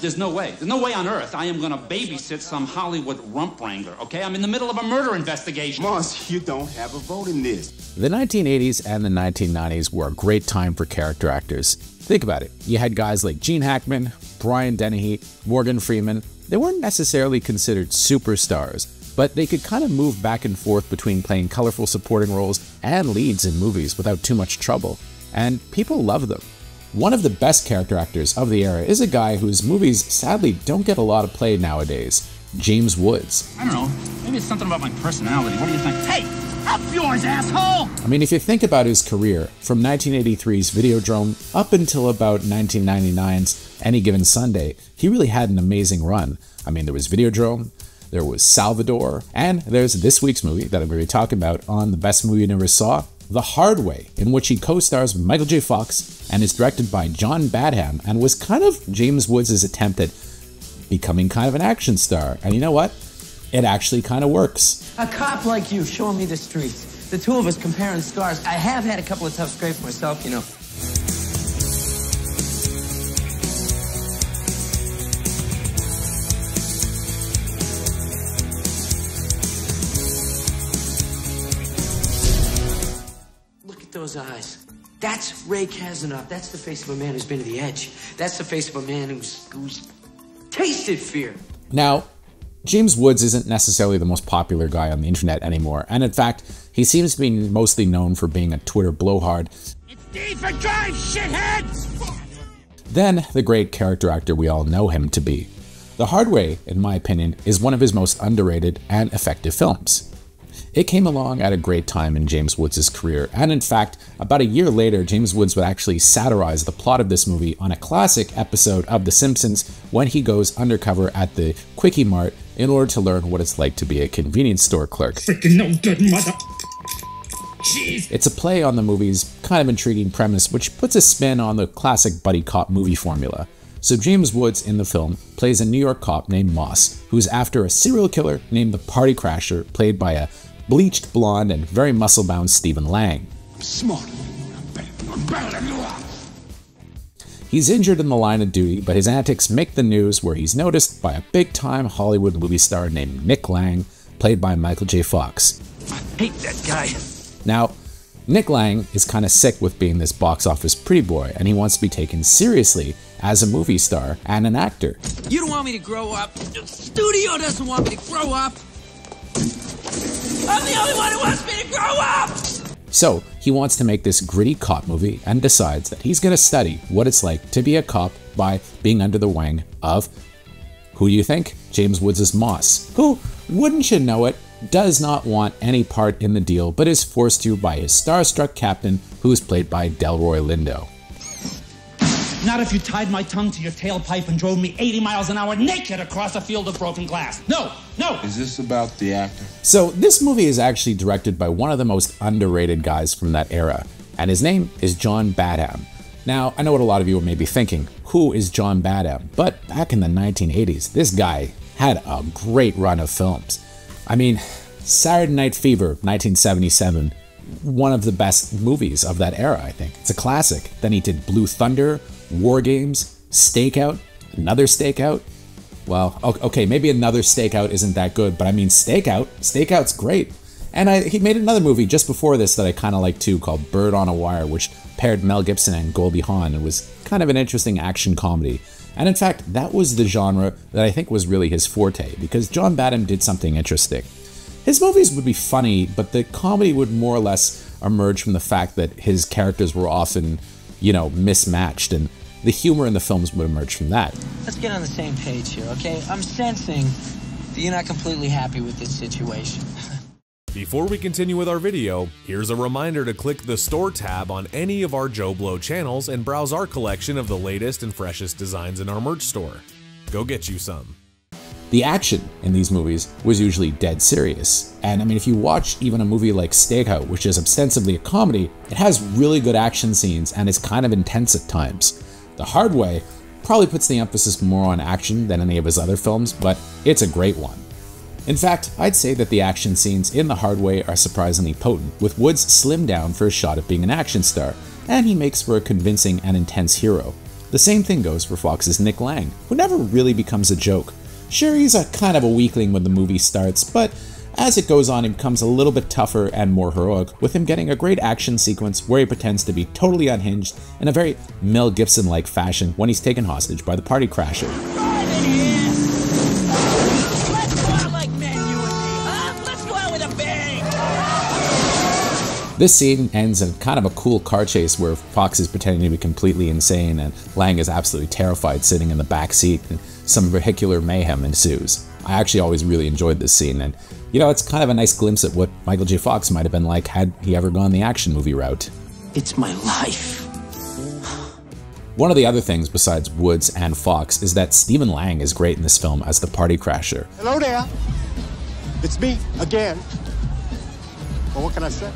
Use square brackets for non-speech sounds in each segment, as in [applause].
There's no way. There's no way on earth I am going to babysit some Hollywood rump wrangler, okay? I'm in the middle of a murder investigation. Moss, you don't have a vote in this. The 1980s and the 1990s were a great time for character actors. Think about it. You had guys like Gene Hackman, Brian Dennehy, Morgan Freeman. They weren't necessarily considered superstars, but they could kind of move back and forth between playing colorful supporting roles and leads in movies without too much trouble. And people loved them. One of the best character actors of the era is a guy whose movies sadly don't get a lot of play nowadays James Woods. I don't know. Maybe it's something about my personality. What do you think? Hey, up yours, asshole! I mean, if you think about his career, from 1983's Videodrome up until about 1999's Any Given Sunday, he really had an amazing run. I mean, there was Videodrome, there was Salvador, and there's this week's movie that I'm going to be talking about on the best movie you never saw, the Hard Way, in which he co stars Michael J. Fox and is directed by John Badham and was kind of James Woods' attempt at becoming kind of an action star. And you know what? It actually kind of works. A cop like you showing me the streets. The two of us comparing scars. I have had a couple of tough scrapes myself, you know. Those eyes. That's Ray Kazanoff. That's the face of a man who's been to the edge. That's the face of a man who's, who's tasted fear. Now, James Woods isn't necessarily the most popular guy on the internet anymore, and in fact, he seems to be mostly known for being a Twitter blowhard. It's D for drive, shitheads! Then, the great character actor we all know him to be. The Hard Way, in my opinion, is one of his most underrated and effective films. It came along at a great time in James Woods' career, and in fact, about a year later, James Woods would actually satirize the plot of this movie on a classic episode of The Simpsons when he goes undercover at the Kwik-E-Mart in order to learn what it's like to be a convenience store clerk. [laughs] Freaking no good mother. Jeez. It's a play on the movie's kind of intriguing premise, which puts a spin on the classic buddy cop movie formula. So James Woods in the film plays a New York cop named Moss, who's after a serial killer named the Party Crasher, played by a bleached blonde and very muscle-bound Stephen Lang. I'm smart. I'm better. Than you are. He's injured in the line of duty, but his antics make the news where he's noticed by a big-time Hollywood movie star named Nick Lang, played by Michael J. Fox. I hate that guy. Now, Nick Lang is kind of sick with being this box office pretty boy, and he wants to be taken seriously as a movie star and an actor. You don't want me to grow up. The studio doesn't want me to grow up. I'm the only one who wants me to grow up! So, he wants to make this gritty cop movie and decides that he's going to study what it's like to be a cop by being under the wing of who do you think? James Woods' Moss, who, wouldn't you know it, does not want any part in the deal but is forced to by his starstruck captain, who is played by Delroy Lindo. Not if you tied my tongue to your tailpipe and drove me 80 miles an hour naked across a field of broken glass. No, no. Is this about the actor? So, this movie is actually directed by one of the most underrated guys from that era, and his name is John Badham. Now, I know what a lot of you may be thinking who is John Badham? But back in the 1980s, this guy had a great run of films. I mean, Saturday Night Fever, 1977, one of the best movies of that era, I think. It's a classic. Then he did Blue Thunder, War Games, Stakeout, another Stakeout. Well, okay, maybe another Stakeout isn't that good, but I mean, Stakeout, Stakeout's great. And I, he made another movie just before this that I kind of like too, called Bird on a Wire, which paired Mel Gibson and Goldie Hawn and was kind of an interesting action comedy. And in fact, that was the genre that I think was really his forte, because John Badham did something interesting. His movies would be funny, but the comedy would more or less emerge from the fact that his characters were often, you know, mismatched, and the humor in the films would emerge from that. Let's get on the same page here, okay? I'm sensing that you're not completely happy with this situation. [laughs] Before we continue with our video, here's a reminder to click the Store tab on any of our JoBlo channels and browse our collection of the latest and freshest designs in our merch store. Go get you some. The action in these movies was usually dead serious. And I mean, if you watch even a movie like Stakeout, which is ostensibly a comedy, it has really good action scenes and is kind of intense at times. The Hard Way probably puts the emphasis more on action than any of his other films, but it's a great one. In fact, I'd say that the action scenes in The Hard Way are surprisingly potent, with Woods slimmed down for a shot at being an action star, and he makes for a convincing and intense hero. The same thing goes for Fox's Nick Lang, who never really becomes a joke. Sure, he's a kind of a weakling when the movie starts, but as it goes on, he becomes a little bit tougher and more heroic, with him getting a great action sequence where he pretends to be totally unhinged in a very Mel Gibson like fashion when he's taken hostage by the party crasher. This scene ends in kind of a cool car chase where Fox is pretending to be completely insane and Lang is absolutely terrified sitting in the back seat and some vehicular mayhem ensues. I actually always really enjoyed this scene and you know, it's kind of a nice glimpse at what Michael J. Fox might have been like had he ever gone the action movie route. It's my life. One of the other things besides Woods and Fox is that Stephen Lang is great in this film as the party crasher. Hello there. It's me again. Well, what can I say?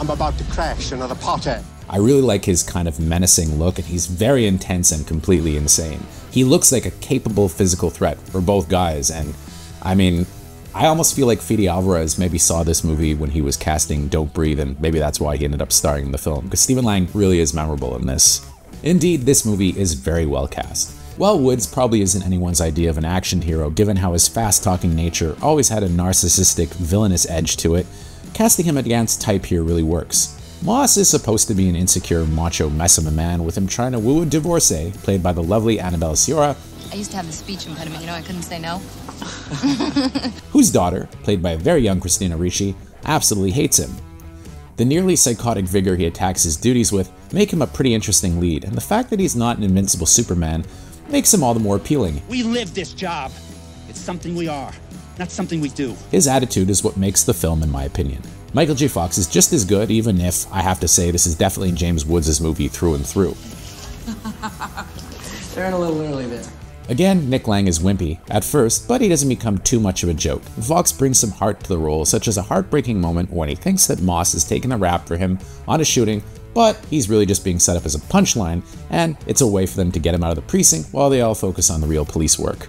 I'm about to crash another party. I really like his kind of menacing look, and he's very intense and completely insane. He looks like a capable physical threat for both guys, and I mean, I almost feel like Fede Alvarez maybe saw this movie when he was casting Don't Breathe, and maybe that's why he ended up starring in the film, because Stephen Lang really is memorable in this. Indeed, this movie is very well cast. While Woods probably isn't anyone's idea of an action hero, given how his fast talking nature always had a narcissistic, villainous edge to it, casting him against type here really works. Moss is supposed to be an insecure, macho mess of a man with him trying to woo a divorcee, played by the lovely Annabelle Sciorra. I used to have a speech impediment, you know, I couldn't say no. [laughs] [laughs] whose daughter, played by a very young Christina Ricci, absolutely hates him. The nearly psychotic vigor he attacks his duties with make him a pretty interesting lead, and the fact that he's not an invincible Superman makes him all the more appealing. We live this job. It's something we are, not something we do. His attitude is what makes the film, in my opinion. Michael J. Fox is just as good, even if I have to say this is definitely James Woods' movie through and through. [laughs] Starting a little early there. Again, Nick Lang is wimpy at first, but he doesn't become too much of a joke. Fox brings some heart to the role, such as a heartbreaking moment when he thinks that Moss has taken the rap for him on a shooting, but he's really just being set up as a punchline, and it's a way for them to get him out of the precinct while they all focus on the real police work.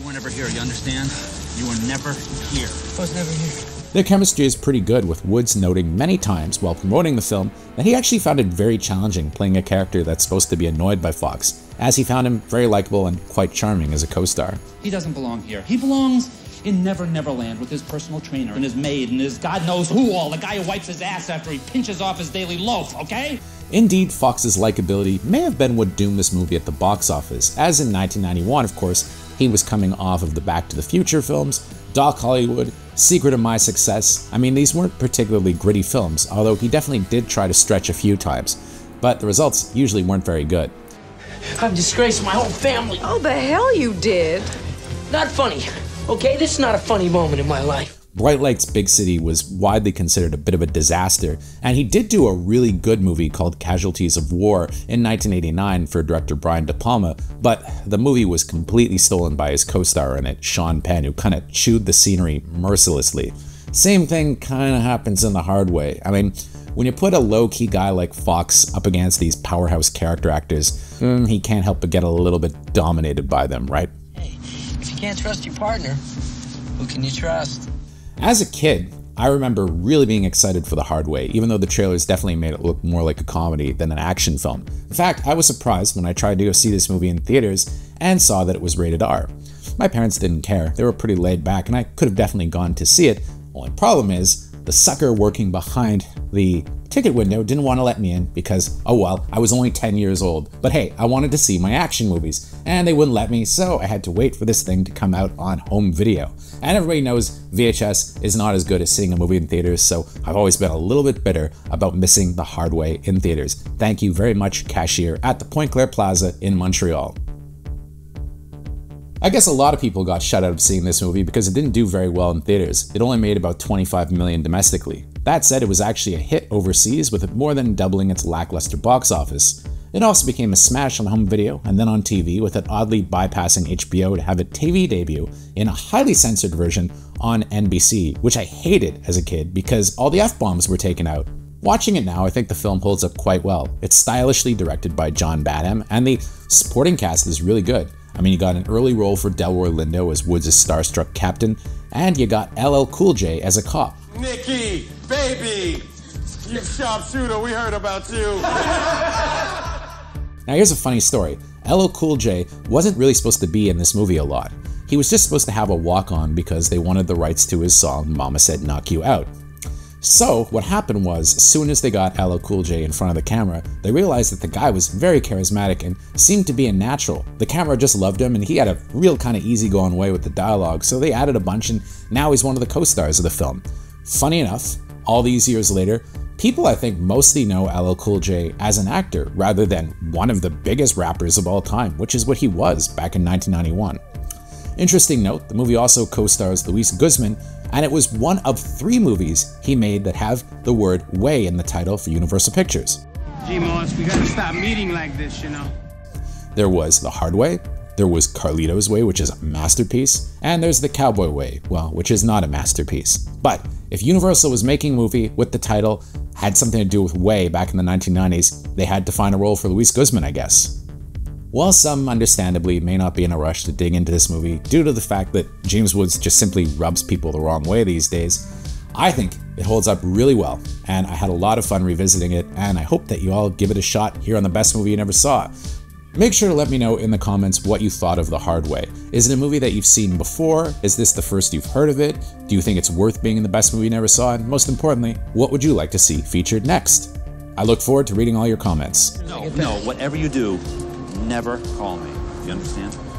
You were never here, you understand? You were never here. I was never here. Their chemistry is pretty good, with Woods noting many times while promoting the film that he actually found it very challenging playing a character that's supposed to be annoyed by Fox, as he found him very likable and quite charming as a co star. He doesn't belong here. He belongs in Never Never Land with his personal trainer and his maid and his God knows who all, the guy who wipes his ass after he pinches off his daily loaf, okay? Indeed, Fox's likability may have been what doomed this movie at the box office, as in 1991, of course, he was coming off of the Back to the Future films, Doc Hollywood, Secret of My Success. I mean, these weren't particularly gritty films, although he definitely did try to stretch a few times, but the results usually weren't very good. I've disgraced my whole family. Oh, the hell you did. Not funny. Okay, this is not a funny moment in my life. Bright Lights Big City was widely considered a bit of a disaster, and he did do a really good movie called Casualties of War in 1989 for director Brian De Palma, but the movie was completely stolen by his co-star in it, Sean Penn, who kind of chewed the scenery mercilessly. Same thing kind of happens in The Hard Way. I mean, when you put a low-key guy like Fox up against these powerhouse character actors, mm, he can't help but get a little bit dominated by them, right? Hey, if you can't trust your partner, who can you trust? As a kid, I remember really being excited for The Hard Way, even though the trailers definitely made it look more like a comedy than an action film. In fact, I was surprised when I tried to go see this movie in theaters and saw that it was rated R. My parents didn't care, they were pretty laid back, and I could have definitely gone to see it. Only problem is, the sucker working behind the ticket window didn't want to let me in because, oh well, I was only 10 years old. But hey, I wanted to see my action movies, and they wouldn't let me, so I had to wait for this thing to come out on home video. And everybody knows VHS is not as good as seeing a movie in theaters, so I've always been a little bit bitter about missing the hard way in theaters. Thank you very much, cashier at the Pointe-Claire Plaza in Montreal. I guess a lot of people got shut out of seeing this movie because it didn't do very well in theaters. It only made about 25 million domestically. That said, it was actually a hit overseas with it more than doubling its lackluster box office. It also became a smash on home video and then on TV, with it oddly bypassing HBO to have a TV debut in a highly censored version on NBC, which I hated as a kid because all the F bombs were taken out. Watching it now, I think the film holds up quite well. It's stylishly directed by John Badham, and the supporting cast is really good. I mean, you got an early role for Delroy Lindo as Woods' starstruck captain, and you got LL Cool J as a cop. Nikki, baby, you sharpshooter, we heard about you. [laughs] Now, here's a funny story LL Cool J wasn't really supposed to be in this movie a lot. He was just supposed to have a walk on because they wanted the rights to his song Mama Said Knock You Out. So, what happened was, as soon as they got LL Cool J in front of the camera, they realized that the guy was very charismatic and seemed to be a natural. The camera just loved him, and he had a real kind of easygoing way with the dialogue, so they added a bunch, and now he's one of the co stars of the film. Funny enough, all these years later, people I think mostly know LL Cool J as an actor rather than one of the biggest rappers of all time, which is what he was back in 1991. Interesting note, the movie also co stars Luis Guzman, and it was one of three movies he made that have the word way in the title for Universal Pictures. Gee, Moss, we gotta stop meeting like this, you know. There was The Hard Way, there was Carlito's Way, which is a masterpiece, and there's The Cowboy Way, well, which is not a masterpiece. But if Universal was making a movie with the title had something to do with way back in the 1990s, they had to find a role for Luis Guzman, I guess. While some, understandably, may not be in a rush to dig into this movie due to the fact that James Woods just simply rubs people the wrong way these days, I think it holds up really well, and I had a lot of fun revisiting it, and I hope that you all give it a shot here on the best movie you never saw. Make sure to let me know in the comments what you thought of The Hard Way. Is it a movie that you've seen before? Is this the first you've heard of it? Do you think it's worth being in the best movie you never saw? And most importantly, what would you like to see featured next? I look forward to reading all your comments. No, no, whatever you do, never call me. You understand?